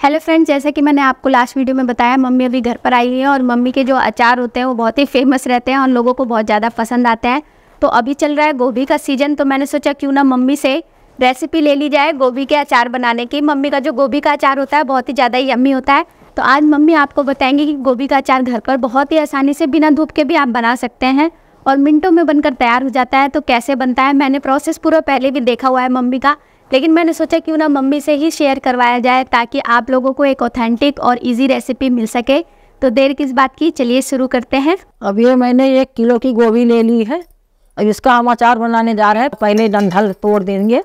Hello friends जैसे कि मैंने आपको लास्ट वीडियो में बताया, मम्मी अभी घर पर आई है और मम्मी के जो अचार होते हैं, वो बहुत ही फ़ेमस रहते हैं और लोगों को बहुत ज़्यादा पसंद आते हैं। तो अभी चल रहा है गोभी का सीज़न तो मैंने सोचा क्यों ना मम्मी से रेसिपी ले ली जाए गोभी के अचार बनाने की। मम्मी का जो गोभी का अचार होता है, बहुत ही ज़्यादा यम्मी होता है। तो आज मम्मी आपको बताएँगे कि गोभी का अचार घर पर बहुत ही आसानी से बिना धूप के भी आप बना सकते हैं और मिनटों में बनकर तैयार हो जाता है। तो कैसे बनता है, मैंने प्रोसेस पूरा पहले भी देखा हुआ है मम्मी का। लेकिन मैंने सोचा क्यों ना मम्मी से ही शेयर करवाया जाए ताकि आप लोगों को एक ऑथेंटिक और इजी रेसिपी मिल सके। तो देर किस बात की? चलिए शुरू करते हैं। अब ये मैंने एक किलो की गोभी ले ली है। अब इसका हम अचार बनाने जा रहे हैं। पहले डंठल तोड़ देंगे।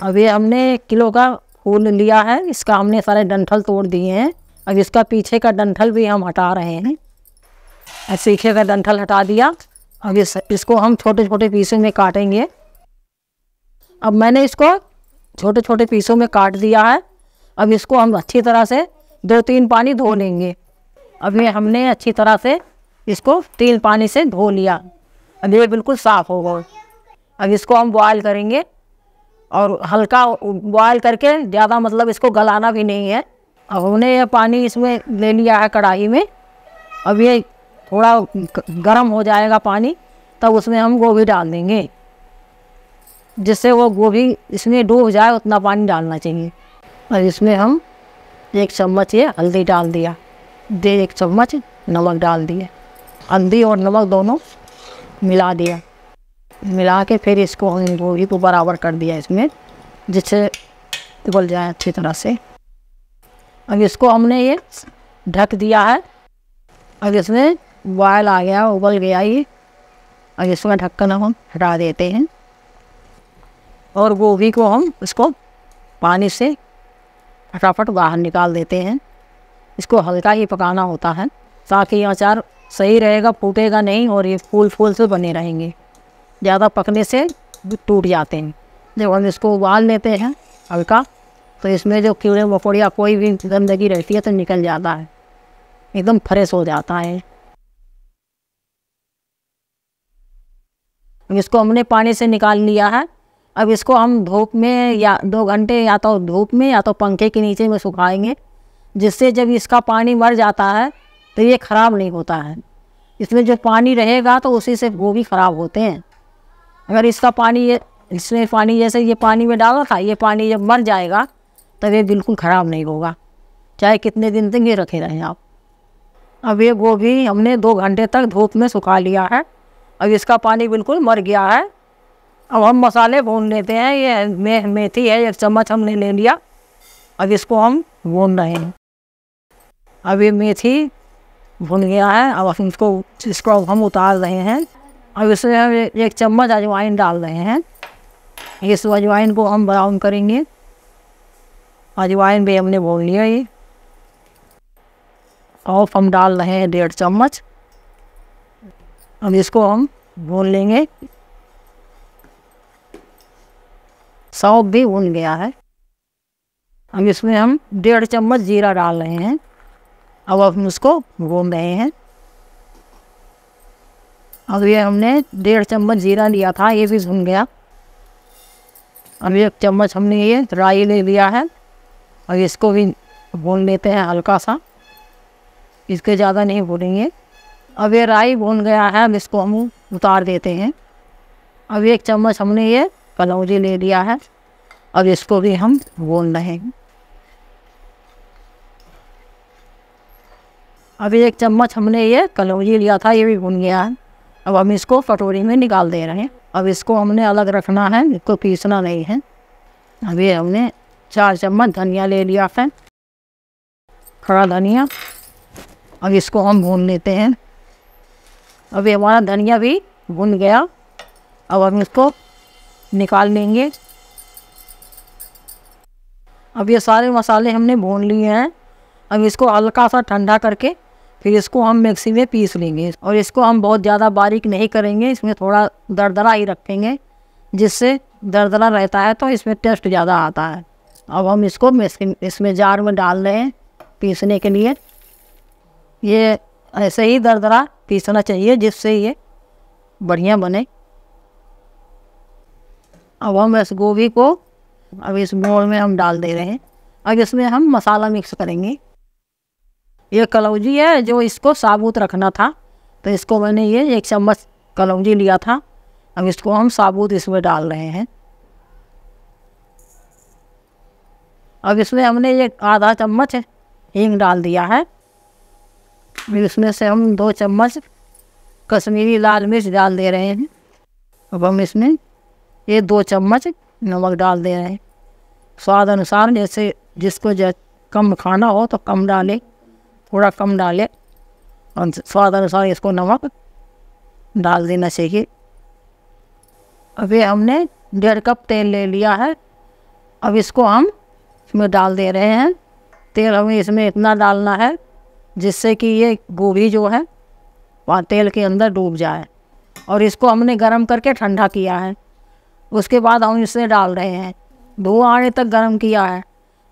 अब ये हमने एक किलो का फूल लिया है। इसका हमने सारे डंठल तोड़ दिए हैं। अब इसका पीछे का डंठल भी हम हटा रहे हैं। सीखे का डंठल हटा दिया। अब इस, इसको हम छोटे छोटे पीसों में काटेंगे। अब मैंने इसको छोटे छोटे पीसों में काट दिया है। अब इसको हम अच्छी तरह से दो तीन पानी धो लेंगे। अब ये हमने अच्छी तरह से इसको तीन पानी से धो लिया। अब ये बिल्कुल साफ़ हो गए अब इसको हम बॉयल करेंगे और हल्का बॉयल करके ज़्यादा मतलब इसको गलाना भी नहीं है। अब हमने ये पानी इसमें ले लिया है कढ़ाई में। अब ये थोड़ा गर्म हो जाएगा पानी, तब उसमें हम गोभी डाल देंगे। जिससे वो गोभी इसमें डूब जाए उतना पानी डालना चाहिए। और इसमें हम एक चम्मच ये हल्दी डाल दिया। दे एक चम्मच नमक डाल दिए। हल्दी और नमक दोनों मिला दिया। मिला के फिर इसको हम गोभी को बराबर कर दिया इसमें, जिससे उबल जाए अच्छी तरह से। अब इसको हमने ये ढक दिया है। अब इसमें बॉयल आ गया, उबल गया ये। अब इसमें ढक्कन हम हटा देते हैं। और गोभी को हम इसको पानी से फटाफट बाहर निकाल देते हैं। इसको हल्का ही पकाना होता है ताकि ये अचार सही रहेगा, फूटेगा नहीं और ये फूल फूल से बने रहेंगे। ज़्यादा पकने से टूट जाते हैं। जब हम इसको उबाल लेते हैं हल्का तो इसमें जो कीड़े मकोड़िया कोई भी गंदगी रहती है तो निकल जाता है। एकदम फ्रेश हो जाता है। इसको हमने पानी से निकाल लिया है। अब इसको हम धूप में या दो घंटे या तो धूप में या तो पंखे के नीचे में सुखाएँगे, जिससे जब इसका पानी मर जाता है तो ये ख़राब नहीं होता है। इसमें जो पानी रहेगा तो उसी से वो भी ख़राब होते हैं। अगर इसका पानी ये, इसमें पानी जैसे ये पानी में डाला था, ये पानी जब मर जाएगा, तब ये बिल्कुल ख़राब नहीं होगा। चाहे कितने दिन तक ये रखे रहें आप। अब ये गोभी हमने दो घंटे तक धूप में सुखा लिया है। अब इसका पानी बिल्कुल मर गया है। अब हम मसाले भून लेते हैं, ये मे, मेथी है, एक चम्मच हमने ले लिया। अब इसको हम भून रहे हैं। अब ये मेथी भुन गया है, अब हम इसको इसको हम उतार रहे हैं। अब इसमें हम एक चम्मच अजवाइन डाल रहे हैं। इस अजवाइन को हम ब्राउन करेंगे। अजवाइन भी हमने भून लिया ये। ऑफ़ हम डाल रहे हैं डेढ़ चम्मच। अब इसको हम भून लेंगे। सौंफ भी भुन गया है। अब इसमें हम डेढ़ चम्मच जीरा डाल रहे हैं। अब हम उसको भून रहे हैं। अब ये हमने डेढ़ चम्मच जीरा लिया था, ये भी भुन गया। अब एक चम्मच हमने ये राई ले लिया है। और इसको भी भून लेते हैं हल्का सा। इसके ज़्यादा नहीं भूनेंगे। अब ये राई भून गया है, अब इसको हम उतार देते हैं। अब एक चम्मच हमने ये कलौजी ले लिया है अब इसको भी हम भून रहे हैं। अभी एक चम्मच हमने ये कलौजी लिया था, ये भी भुन गया है। अब हम इसको कटोरी में निकाल दे रहे हैं। अब इसको हमने अलग रखना है, इसको पीसना नहीं है। अभी हमने चार चम्मच धनिया ले लिया है, खड़ा धनिया। अब इसको हम भून लेते हैं। अभी हमारा धनिया भी भुन गया। अब हम इसको निकाल लेंगे। अब ये सारे मसाले हमने भून लिए हैं। अब इसको हल्का सा ठंडा करके फिर इसको हम मिक्सी में पीस लेंगे। और इसको हम बहुत ज़्यादा बारीक नहीं करेंगे, इसमें थोड़ा दरदरा ही रखेंगे, जिससे दरदरा रहता है तो इसमें टेस्ट ज़्यादा आता है। अब हम इसको इसमें जार में डाल रहे हैं पीसने के लिए। ये ऐसे ही दरदरा पीसना चाहिए, जिससे ये बढ़िया बने। अब हम इस गोभी को अब इस बोल में हम डाल दे रहे हैं। अब इसमें हम मसाला मिक्स करेंगे। ये कलौजी है जो इसको साबुत रखना था। तो इसको मैंने ये एक चम्मच कलौजी लिया था। अब इसको हम साबुत इसमें डाल रहे हैं। अब इसमें हमने ये आधा चम्मच हींग डाल दिया है। इसमें से हम दो चम्मच कश्मीरी लाल मिर्च डाल दे रहे हैं। अब हम इसमें ये दो चम्मच नमक डाल दे रहे हैं। स्वाद अनुसार जैसे जिसको जै कम खाना हो तो कम डाले, थोड़ा कम डाले। और स्वाद अनुसार इसको नमक डाल देना चाहिए। अभी हमने डेढ़ कप तेल ले लिया है। अब इसको हम इसमें डाल दे रहे हैं। तेल हमें इसमें इतना डालना है जिससे कि ये गोभी जो है वहाँ तेल के अंदर डूब जाए। और इसको हमने गर्म करके ठंडा किया है। उसके बाद हम इसे डाल रहे हैं। दो आने तक गर्म किया है।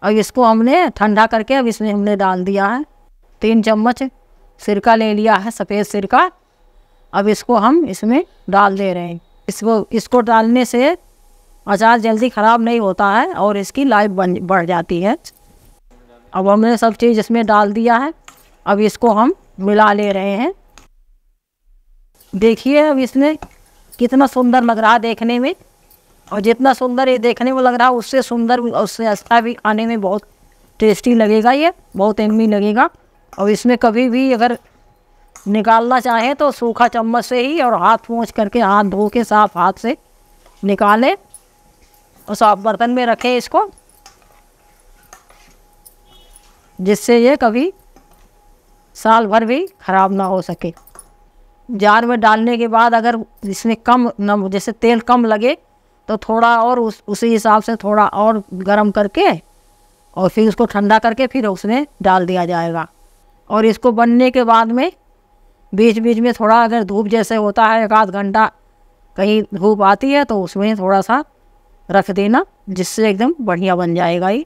अब इसको हमने ठंडा करके अब इसमें हमने डाल दिया है। तीन चम्मच सिरका ले लिया है, सफ़ेद सिरका। अब इसको हम इसमें डाल दे रहे हैं। इसको इसको डालने से अचार जल्दी ख़राब नहीं होता है और इसकी लाइफ बन, बढ़ जाती है। अब हमने सब चीज़ इसमें डाल दिया है। अब इसको हम मिला ले रहे हैं। देखिए अब इसमें कितना सुंदर लग रहा है देखने में। और जितना सुंदर ये देखने में लग रहा है, उससे सुंदर, उससे अच्छा भी खाने में बहुत टेस्टी लगेगा ये, बहुत एमी लगेगा। और इसमें कभी भी अगर निकालना चाहें तो सूखा चम्मच से ही और हाथ पहुँच करके हाथ धो के साफ़ हाथ से निकालें और साफ़ बर्तन में रखें इसको, जिससे ये कभी साल भर भी ख़राब ना हो सके। जार में डालने के बाद अगर इसमें कम, न, जैसे तेल कम लगे तो थोड़ा और उस, उसी हिसाब से थोड़ा और गर्म करके और फिर उसको ठंडा करके फिर उसमें डाल दिया जाएगा। और इसको बनने के बाद में बीच बीच में थोड़ा अगर धूप जैसे होता है एक आध घंटा कहीं धूप आती है तो उसमें थोड़ा सा रख देना, जिससे एकदम बढ़िया बन जाएगा ये।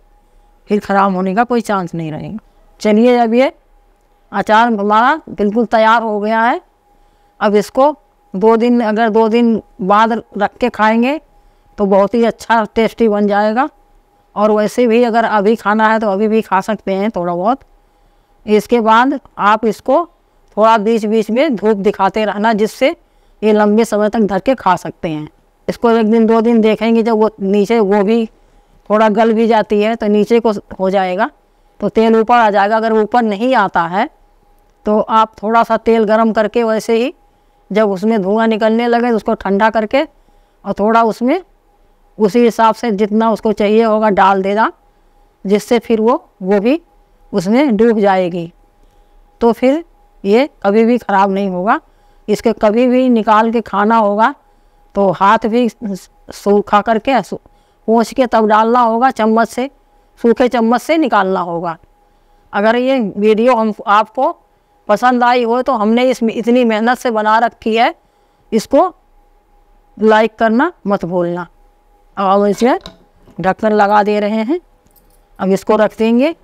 फिर ख़राब होने का कोई चांस नहीं रहेगा। चलिए अब ये अचार हमारा बिल्कुल तैयार हो गया है। अब इसको दो दिन, अगर दो दिन बाद रख के खाएँगे तो बहुत ही अच्छा टेस्टी बन जाएगा। और वैसे भी अगर अभी खाना है तो अभी भी खा सकते हैं थोड़ा बहुत। इसके बाद आप इसको थोड़ा बीच बीच में धूप दिखाते रहना, जिससे ये लंबे समय तक धर के खा सकते हैं। इसको एक दिन, दो दिन देखेंगे, जब वो नीचे, वो भी थोड़ा गल भी जाती है तो नीचे को हो जाएगा। तो तेल ऊपर आ जाएगा। अगर ऊपर नहीं आता है तो आप थोड़ा सा तेल गरम करके वैसे ही जब उसमें धुआँ निकलने लगे तो उसको ठंडा करके और थोड़ा उसमें उसी हिसाब से जितना उसको चाहिए होगा डाल देना, जिससे फिर वो वो भी उसमें डूब जाएगी। तो फिर ये कभी भी ख़राब नहीं होगा। इसके कभी भी निकाल के खाना होगा तो हाथ भी सूखा करके पोछ के तब डालना होगा, चम्मच से, सूखे चम्मच से निकालना होगा। अगर ये वीडियो हम, आपको पसंद आई हो तो हमने इसमें इतनी मेहनत से बना रखी है, इसको लाइक करना मत भूलना। अब इसमें ढक्कन लगा दे रहे हैं। अब इसको रख देंगे।